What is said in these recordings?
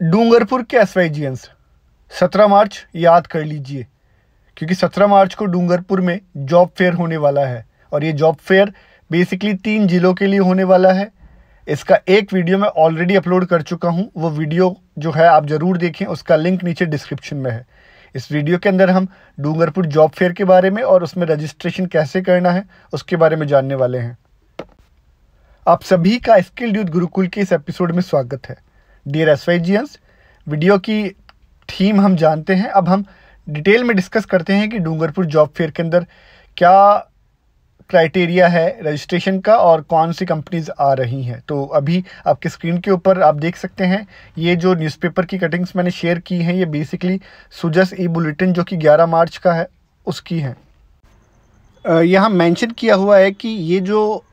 डूंगरपुर के S Y जी एंस सत्रह मार्च याद कर लीजिए, क्योंकि सत्रह मार्च को डूंगरपुर में जॉब फेयर होने वाला है, और ये जॉब फेयर बेसिकली तीन जिलों के लिए होने वाला है। इसका एक वीडियो मैं ऑलरेडी अपलोड कर चुका हूँ, वो वीडियो जो है आप ज़रूर देखें, उसका लिंक नीचे डिस्क्रिप्शन में है। इस वीडियो के अंदर हम डूंगरपुर जॉब फेयर के बारे में और उसमें रजिस्ट्रेशन कैसे करना है, उसके बारे में जानने वाले हैं। आप सभी का स्किल्ड यूथ गुरुकुल के इस एपिसोड में स्वागत है। डियर एस वीडियो की थीम हम जानते हैं। अब हम डिटेल में डिस्कस करते हैं कि डूंगरपुर जॉब फेयर के अंदर क्या क्राइटेरिया है रजिस्ट्रेशन का और कौन सी कंपनीज़ आ रही हैं। तो अभी आपके स्क्रीन के ऊपर आप देख सकते हैं, ये जो न्यूज़पेपर की कटिंग्स मैंने शेयर की हैं, ये बेसिकली सुजस ई बुलेटिन जो कि 11 मार्च का है, उसकी हैं। यहाँ मेंशन किया हुआ है कि ये जो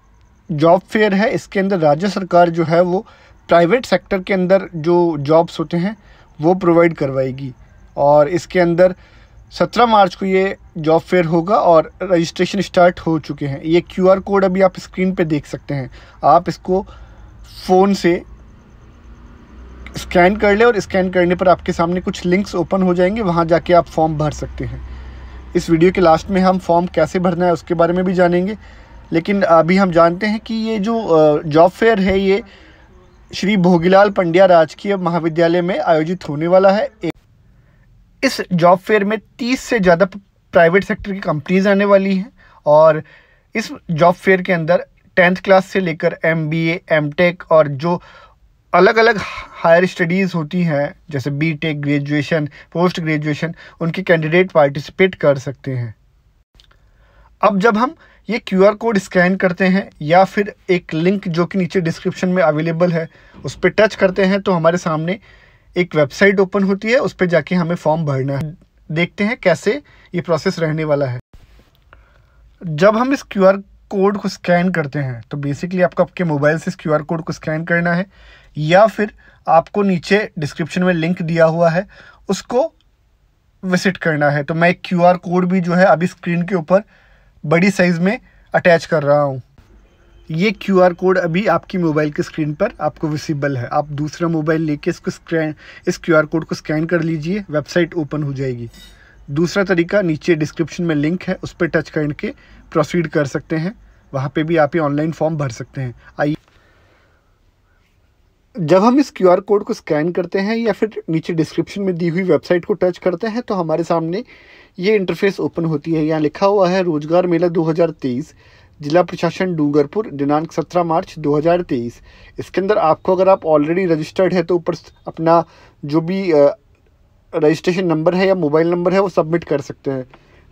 जॉब फेयर है, इसके अंदर राज्य सरकार जो है, वो प्राइवेट सेक्टर के अंदर जो जॉब्स होते हैं, वो प्रोवाइड करवाएगी। और इसके अंदर सत्रह मार्च को ये जॉब फेयर होगा और रजिस्ट्रेशन स्टार्ट हो चुके हैं। ये क्यूआर कोड अभी आप स्क्रीन पे देख सकते हैं। आप इसको फ़ोन से स्कैन कर ले और स्कैन करने पर आपके सामने कुछ लिंक्स ओपन हो जाएँगे, वहाँ जाके आप फॉर्म भर सकते हैं। इस वीडियो के लास्ट में हम फॉर्म कैसे भरना है उसके बारे में भी जानेंगे। लेकिन अभी हम जानते हैं कि ये जो जॉब फेयर है ये श्री भोगीलाल पंड्या राजकीय महाविद्यालय में आयोजित होने वाला है इस जॉब फेयर में 30 से ज़्यादा प्राइवेट सेक्टर की कंपनीज़ आने वाली हैं और इस जॉब फेयर के अंदर टेंथ क्लास से लेकर एम बी एम टेक और जो अलग अलग हायर स्टडीज़ होती हैं, जैसे B tech graduation post graduation उनके कैंडिडेट पार्टिसिपेट कर सकते हैं। अब जब हम ये क्यू आर कोड स्कैन करते हैं या फिर एक लिंक जो कि नीचे डिस्क्रिप्शन में अवेलेबल है, उस पर टच करते हैं तो हमारे सामने एक वेबसाइट ओपन होती है, उस पर जाके हमें फॉर्म भरना है। देखते हैं कैसे ये प्रोसेस रहने वाला है। जब हम इस क्यूआर कोड को स्कैन करते हैं तो बेसिकली आपको आपके मोबाइल से इस क्यूआर कोड को स्कैन करना है, या फिर आपको नीचे डिस्क्रिप्शन में लिंक दिया हुआ है, उसको विज़िट करना है। तो मैं एक क्यू कोड भी जो है अभी स्क्रीन के ऊपर बड़ी साइज़ में अटैच कर रहा हूँ। ये क्यू आर कोड अभी आपकी मोबाइल की स्क्रीन पर आपको विजिबल है। आप दूसरा मोबाइल लेके इसको स्क्रैन इस क्यू आर कोड को स्कैन कर लीजिए वेबसाइट ओपन हो जाएगी। दूसरा तरीका, नीचे डिस्क्रिप्शन में लिंक है, उस पर टच करके प्रोसीड कर सकते हैं। वहाँ पे भी आप ये ऑनलाइन फॉर्म भर सकते हैं। आइए जब हम इस क्यू आर कोड को स्कैन करते हैं या फिर नीचे डिस्क्रिप्शन में दी हुई वेबसाइट को टच करते हैं तो हमारे सामने ये इंटरफेस ओपन होती है। यहाँ लिखा हुआ है, रोज़गार मेला 2023 जिला प्रशासन डूंगरपुर, दिनांक 17 मार्च 2023 इसके अंदर आपको अगर आप ऑलरेडी रजिस्टर्ड है तो ऊपर अपना जो भी रजिस्ट्रेशन नंबर है या मोबाइल नंबर है, वो सबमिट कर सकते हैं।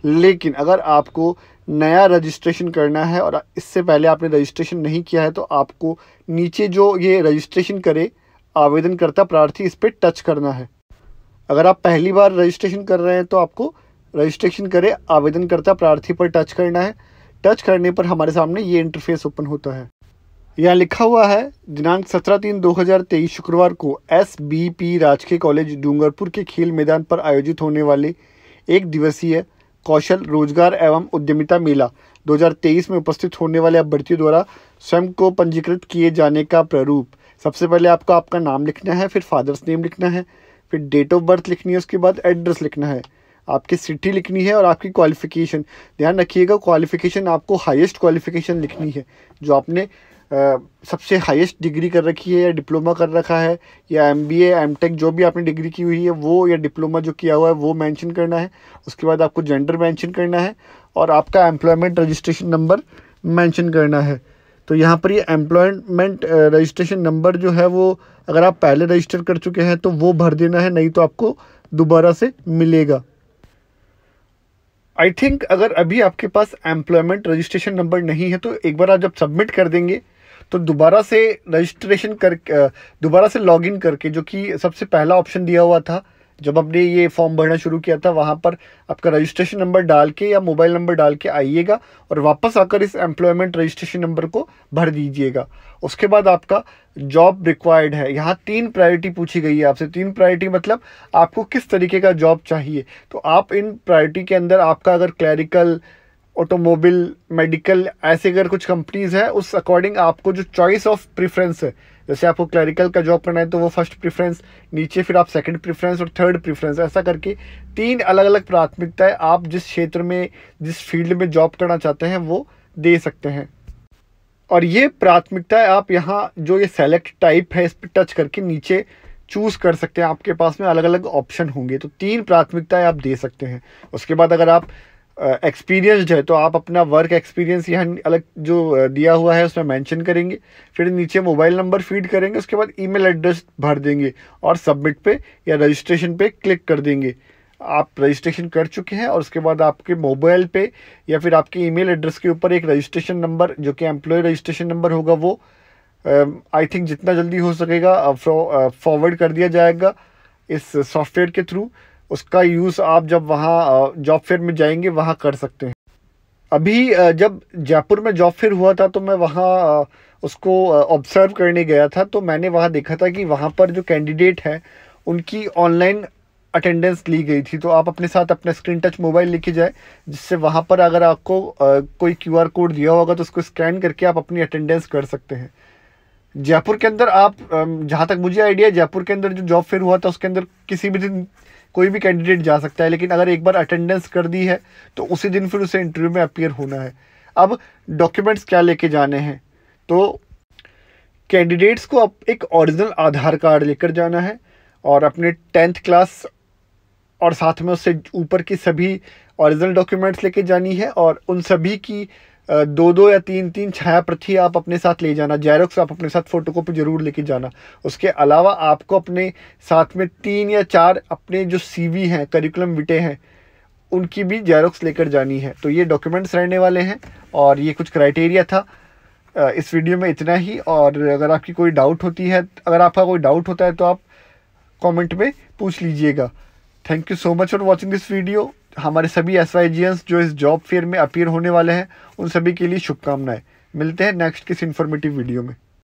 लेकिन अगर आपको नया रजिस्ट्रेशन करना है और इससे पहले आपने रजिस्ट्रेशन नहीं किया है तो आपको नीचे जो ये रजिस्ट्रेशन करे, आवेदनकर्ता प्रार्थी इस पर टच करना है। अगर आप पहली बार रजिस्ट्रेशन कर रहे हैं तो आपको रजिस्ट्रेशन करें, आवेदनकर्ता प्रार्थी पर टच करना है। टच करने पर हमारे सामने ये इंटरफेस ओपन होता है। यहाँ लिखा हुआ है, दिनांक सत्रह तीन दो हज़ार तेईस शुक्रवार को एस बी पी राजकीय कॉलेज डूंगरपुर के खेल मैदान पर आयोजित होने वाले एक दिवसीय कौशल, रोज़गार एवं उद्यमिता मेला। 2023 में उपस्थित होने वाले अभ्यर्थियों द्वारा स्वयं को पंजीकृत किए जाने का प्रारूप। सबसे पहले आपको आपका नाम लिखना है, फिर फादर्स नेम लिखना है, फिर डेट ऑफ़ बर्थ लिखनी है, उसके बाद एड्रेस लिखना है। आपकी सिटी लिखनी है और आपकी क्वालिफ़िकेशन। ध्यान रखिएगा, क्वालिफ़िकेशन आपको हाईएस्ट क्वालिफ़िकेशन लिखनी है, जो आपने सबसे हाईएस्ट डिग्री कर रखी है या डिप्लोमा कर रखा है, या एम बी एम टेक जो भी आपने डिग्री की हुई है, वो या डिप्लोमा जो किया हुआ है, वो मेंशन करना है। उसके बाद आपको जेंडर मेंशन करना है और आपका एम्प्लॉयमेंट रजिस्ट्रेशन नंबर मेंशन करना है। तो यहाँ पर ये एम्प्लॉयमेंट रजिस्ट्रेशन नंबर जो है वो अगर आप पहले रजिस्टर कर चुके हैं तो वो भर देना है, नहीं तो आपको दोबारा से मिलेगा। आई थिंक अगर अभी आपके पास एम्प्लॉयमेंट रजिस्ट्रेशन नंबर नहीं है तो एक बार आप जब सबमिट कर देंगे तो दोबारा से रजिस्ट्रेशन कर दोबारा से लॉगिन करके, जो कि सबसे पहला ऑप्शन दिया हुआ था, जब आपने ये फॉर्म भरना शुरू किया था, वहाँ पर आपका रजिस्ट्रेशन नंबर डाल के या मोबाइल नंबर डाल के आइएगा और वापस आकर इस एम्प्लॉयमेंट रजिस्ट्रेशन नंबर को भर दीजिएगा। उसके बाद आपका जॉब रिक्वायर्ड है। यहाँ तीन प्रायोरिटी पूछी गई है आपसे। तीन प्रायोरिटी मतलब आपको किस तरीके का जॉब चाहिए? तो आप इन प्रायोरिटी के अंदर आपका अगर क्लैरिकल ऑटोमोबाइल, मेडिकल, ऐसे अगर कुछ कंपनीज़ है, उस अकॉर्डिंग आपको जो चॉइस ऑफ़ प्रेफरेंस है। जैसे आपको क्लरिकल का जॉब करना है तो वो फ़र्स्ट प्रेफरेंस नीचे फिर आप सेकंड प्रेफरेंस और थर्ड प्रेफरेंस ऐसा करके तीन अलग अलग प्राथमिकताएँ आप जिस क्षेत्र में, जिस फ़ील्ड में जॉब करना चाहते हैं, वो दे सकते हैं। और ये प्राथमिकताएँ आप यहाँ जो ये सेलेक्ट टाइप है, इस पर टच करके नीचे चूज़ कर सकते हैं। आपके पास में अलग अलग ऑप्शन होंगे तो तीन प्राथमिकताएँ आप दे सकते हैं। उसके बाद अगर आप एक्सपीरियंसड है तो आप अपना वर्क एक्सपीरियंस यहाँ अलग जो दिया हुआ है, उसमें मेंशन करेंगे, फिर नीचे मोबाइल नंबर फ़ीड करेंगे, उसके बाद ईमेल एड्रेस भर देंगे और सबमिट पे या रजिस्ट्रेशन पे क्लिक कर देंगे। आप रजिस्ट्रेशन कर चुके हैं और उसके बाद आपके मोबाइल पे या फिर आपके ईमेल एड्रेस के ऊपर एक रजिस्ट्रेशन नंबर जो कि एम्प्लॉय रजिस्ट्रेशन नंबर होगा वो आई थिंक जितना जल्दी हो सकेगा फॉरवर्ड कर दिया जाएगा इस सॉफ्टवेयर के थ्रू उसका यूज़ आप जब वहाँ जॉब फेयर में जाएँगे, वहाँ कर सकते हैं। अभी जब जयपुर में जॉब फेयर हुआ था तो मैं वहाँ उसको ऑब्ज़र्व करने गया था तो मैंने वहाँ देखा था कि वहाँ पर जो कैंडिडेट हैं, उनकी ऑनलाइन अटेंडेंस ली गई थी। तो आप अपने साथ अपना स्क्रीन टच मोबाइल लेके जाए, जिससे वहाँ पर अगर आपको कोई क्यूआर कोड दिया होगा तो उसको स्कैन करके आप अपनी अटेंडेंस कर सकते हैं। जयपुर के अंदर आप जहाँ तक मुझे आइडिया जयपुर के अंदर जो जॉब फेयर हुआ था, उसके अंदर किसी भी दिन कोई भी कैंडिडेट जा सकता है, लेकिन अगर एक बार अटेंडेंस कर दी है तो उसी दिन फिर उसे इंटरव्यू में अपियर होना है। अब डॉक्यूमेंट्स क्या लेके जाने हैं? तो कैंडिडेट्स को अब एक ओरिजिनल आधार कार्ड लेकर जाना है, और अपने टेंथ क्लास और साथ में उससे ऊपर की सभी ओरिजिनल डॉक्यूमेंट्स लेके जानी है, और उन सभी की दो दो या तीन तीन छाया प्रति आप अपने साथ ले जाना जैरोक्स आप अपने साथ फ़ोटो कॉपी ज़रूर लेके जाना। उसके अलावा आपको अपने साथ में तीन या चार अपने जो सीवी हैं करिकुलम विटे हैं, उनकी भी जैरोक्स लेकर जानी है। तो ये डॉक्यूमेंट्स रहने वाले हैं और ये कुछ क्राइटेरिया था। इस वीडियो में इतना ही और अगर आपकी कोई डाउट होती है, अगर आपका कोई डाउट होता है तो आप कमेंट में पूछ लीजिएगा। Thank you so much for watching this video हमारे सभी एस जो इस जॉब फेयर में अपीयर होने वाले हैं, उन सभी के लिए शुभकामनाएँ। मिलते हैं नेक्स्ट किस इन्फॉर्मेटिव वीडियो में।